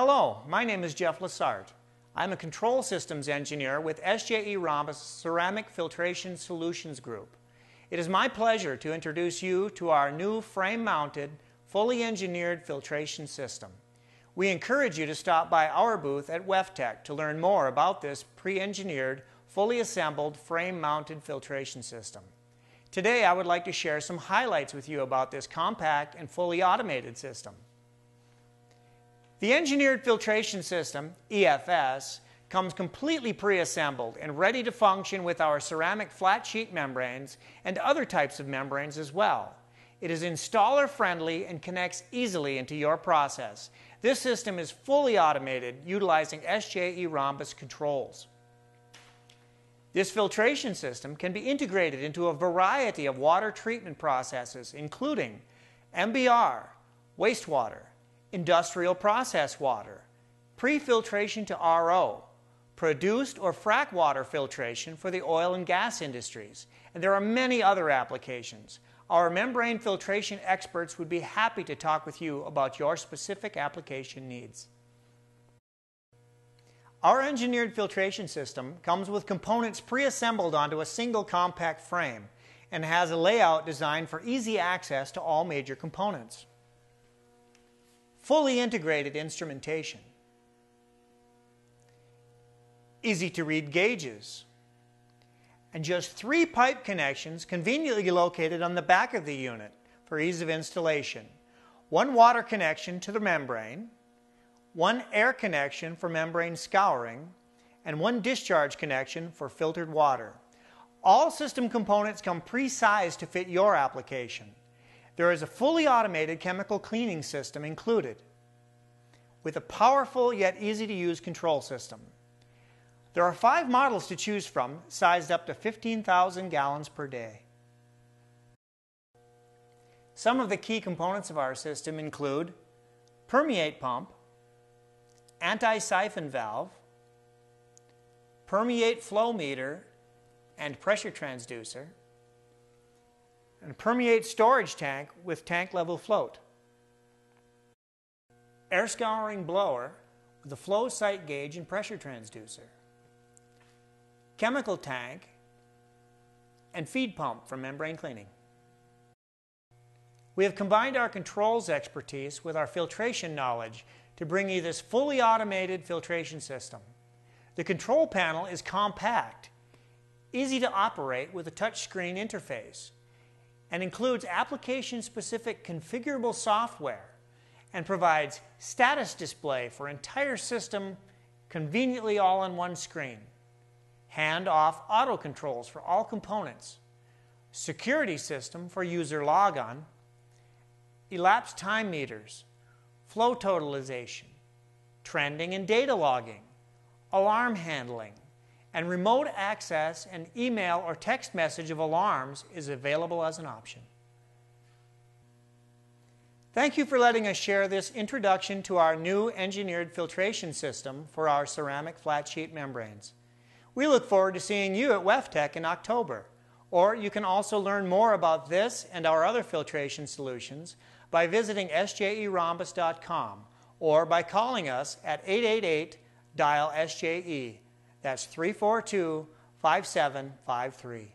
Hello, my name is Jeff Lessart. I'm a control systems engineer with SJE Rhombus Ceramic Filtration Solutions Group. It is my pleasure to introduce you to our new frame-mounted, fully engineered filtration system. We encourage you to stop by our booth at WEFTEC to learn more about this pre-engineered, fully assembled frame-mounted filtration system. Today I would like to share some highlights with you about this compact and fully automated system. The engineered filtration system, EFS, comes completely pre-assembled and ready to function with our ceramic flat sheet membranes and other types of membranes as well. It is installer friendly and connects easily into your process. This system is fully automated utilizing SJE Rhombus controls. This filtration system can be integrated into a variety of water treatment processes including MBR, wastewater, industrial process water, pre-filtration to RO, produced or frac water filtration for the oil and gas industries, and there are many other applications. Our membrane filtration experts would be happy to talk with you about your specific application needs. Our engineered filtration system comes with components pre-assembled onto a single compact frame and has a layout designed for easy access to all major components fully integrated instrumentation, easy to read gauges, and just three pipe connections conveniently located on the back of the unit for ease of installation. One water connection to the membrane, one air connection for membrane scouring, and one discharge connection for filtered water. All system components come pre-sized to fit your application. There is a fully automated chemical cleaning system included with a powerful yet easy to use control system. There are five models to choose from, sized up to 15,000 gallons per day. Some of the key components of our system include permeate pump, anti-siphon valve, permeate flow meter and pressure transducer, and permeate storage tank with tank level float. Air scouring blower with a flow sight gauge and pressure transducer. Chemical tank and feed pump for membrane cleaning. We have combined our controls expertise with our filtration knowledge to bring you this fully automated filtration system. The control panel is compact, easy to operate with a touchscreen interface, and includes application-specific configurable software and provides status display for entire system conveniently all on one screen, hand-off auto controls for all components, security system for user logon, elapsed time meters, flow totalization, trending and data logging, alarm handling, and remote access and email or text message of alarms is available as an option. Thank you for letting us share this introduction to our new engineered filtration system for our ceramic flat sheet membranes. We look forward to seeing you at WEFTEC in October. Or you can also learn more about this and our other filtration solutions by visiting sjerhombus.com or by calling us at 888 dial SJE. That's 342 5753.